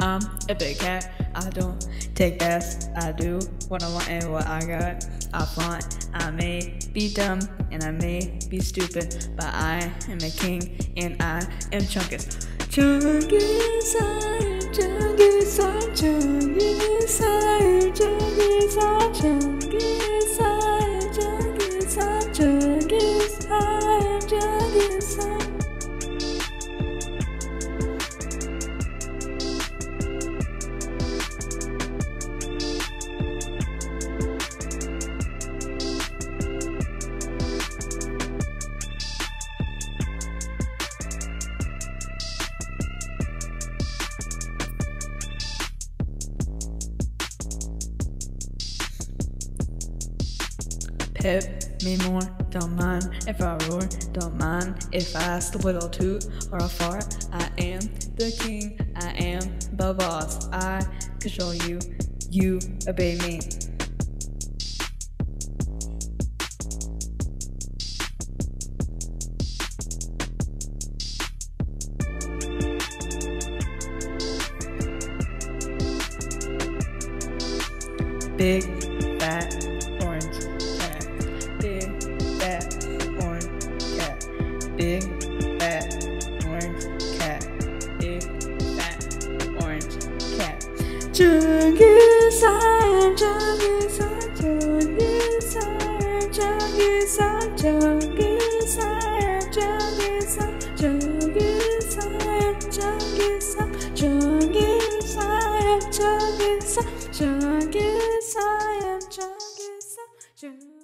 I'm a big cat. I don't take baths. I do what I want and what I got. I flaunt. I may be dumb and I may be stupid, but I am a king and I am Chungus. Chungus, Pip me more, don't mind if I roar, don't mind if I little toot or a fart. I am the king, I am the boss. I control you, you obey me. Big fat Big fat orange cat. Big fat orange cat. Chungus, I am Chungus, I'm Chungus, I am Chungus, I'm Chungus, I am Chungus, I'm Chungus, I am Chungus, I'm Chungus, I Chungus, I'm Chungus,